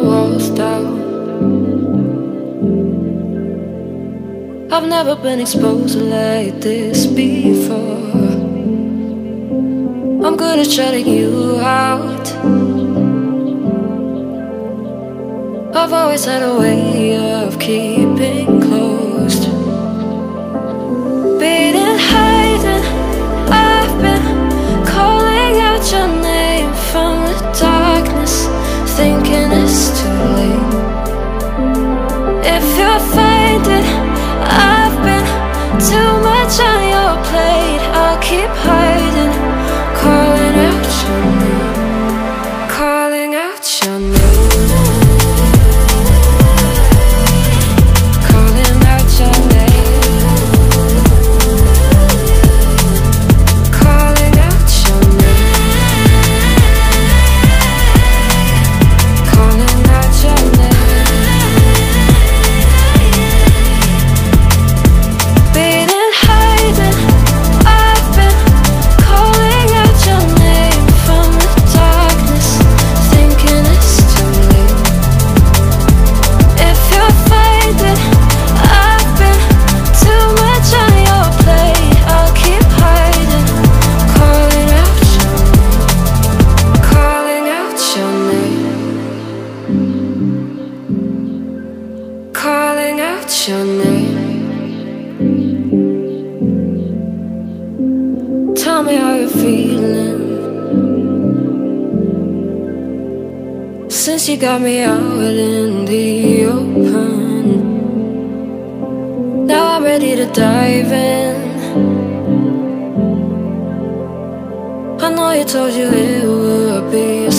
closed out. I've never been exposed like this before. I'm good at shutting you out. I've always had a way of keeping too your name. Tell me how you're feeling Since you got me out in the open Now I'm ready to dive in I know you told you it would be